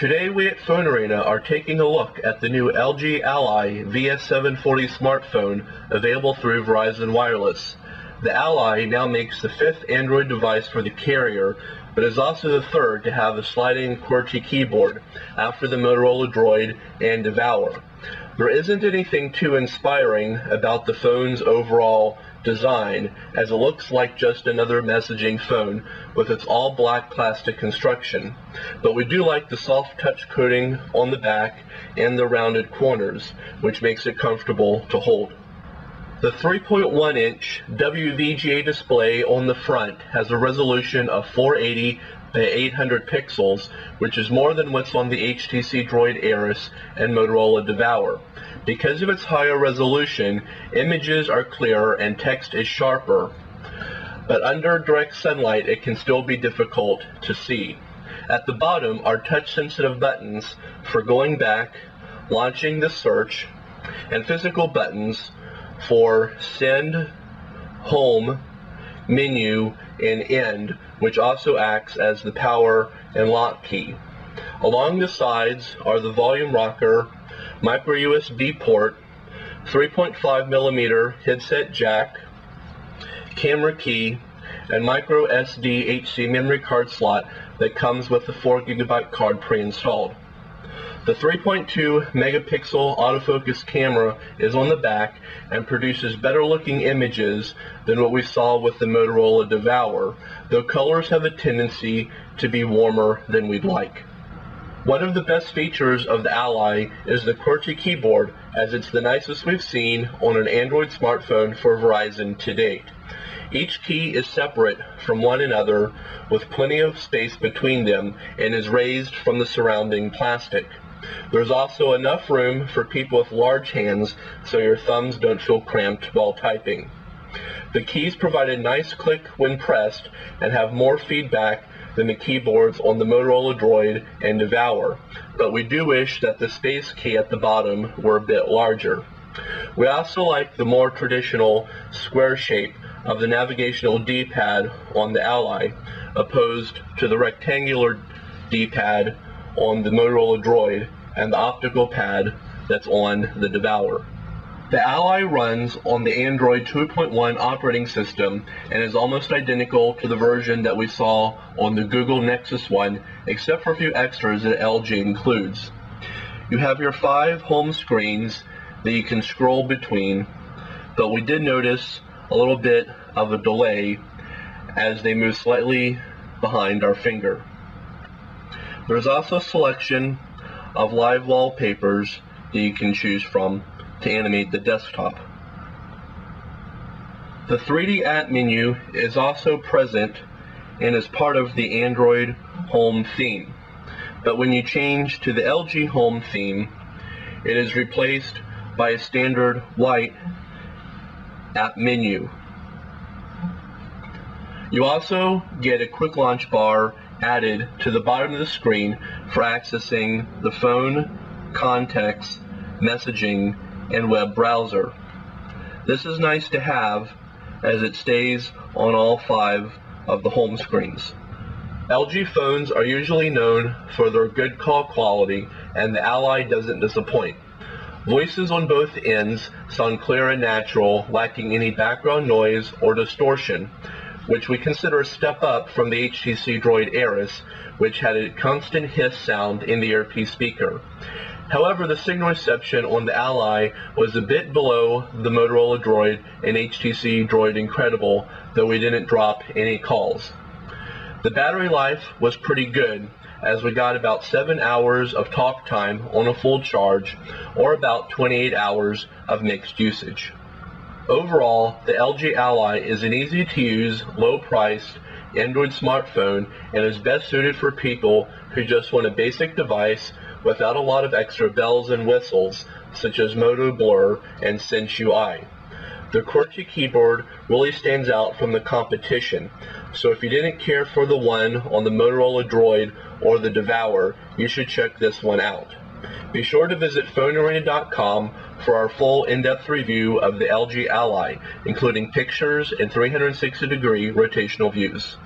Today we at Phone Arena are taking a look at the new LG Ally VS740 smartphone available through Verizon Wireless. The Ally now makes the fifth Android device for the carrier, but is also the third to have a sliding QWERTY keyboard after the Motorola Droid and Devour. There isn't anything too inspiring about the phone's overall design as it looks like just another messaging phone with its all black plastic construction. But we do like the soft touch coating on the back and the rounded corners, which makes it comfortable to hold. The 3.1 inch WVGA display on the front has a resolution of 480 by 800 pixels, which is more than what's on the HTC Droid Eris and Motorola Devour. Because of its higher resolution, images are clearer and text is sharper, but under direct sunlight it can still be difficult to see. At the bottom are touch-sensitive buttons for going back, launching the search, and physical buttons for send, home, menu, and end, which also acts as the power and lock key. Along the sides are the volume rocker, micro USB port, 3.5 millimeter headset jack, camera key, and micro SD HC memory card slot that comes with the 4 gigabyte card pre-installed. The 3.2 megapixel autofocus camera is on the back and produces better looking images than what we saw with the Motorola Devour, though colors have a tendency to be warmer than we'd like. One of the best features of the Ally is the QWERTY keyboard as it's the nicest we've seen on an Android smartphone for Verizon to date. Each key is separate from one another with plenty of space between them and is raised from the surrounding plastic. There's also enough room for people with large hands so your thumbs don't feel cramped while typing. The keys provide a nice click when pressed and have more feedback than the keyboards on the Motorola Droid and Devour, but we do wish that the space key at the bottom were a bit larger. We also like the more traditional square shape of the navigational D-pad on the Ally, opposed to the rectangular D-pad on the Motorola Droid and the optical pad that's on the Devour. The Ally runs on the Android 2.1 operating system and is almost identical to the version that we saw on the Google Nexus One, except for a few extras that LG includes. You have your five home screens that you can scroll between, but we did notice a little bit of a delay as they move slightly behind our finger. There's also a selection of live wallpapers that you can choose from to animate the desktop. The 3D app menu is also present and is part of the Android home theme. But when you change to the LG home theme, it is replaced by a standard white app menu. You also get a quick launch bar added to the bottom of the screen for accessing the phone, contacts, messaging, and web browser. This is nice to have as it stays on all five of the home screens. LG phones are usually known for their good call quality and the Ally doesn't disappoint. Voices on both ends sound clear and natural, lacking any background noise or distortion, which we consider a step up from the HTC Droid Eris, which had a constant hiss sound in the earpiece speaker. However, the signal reception on the Ally was a bit below the Motorola Droid and HTC Droid Incredible, though we didn't drop any calls. The battery life was pretty good, as we got about 7 hours of talk time on a full charge, or about 28 hours of mixed usage. Overall, the LG Ally is an easy to use, low priced Android smartphone and is best suited for people who just want a basic device without a lot of extra bells and whistles such as Moto Blur and Sense UI. The QWERTY keyboard really stands out from the competition, so if you didn't care for the one on the Motorola Droid or the Devour, you should check this one out. Be sure to visit PhoneArena.com for our full in-depth review of the LG Ally, including pictures and 360 degree rotational views.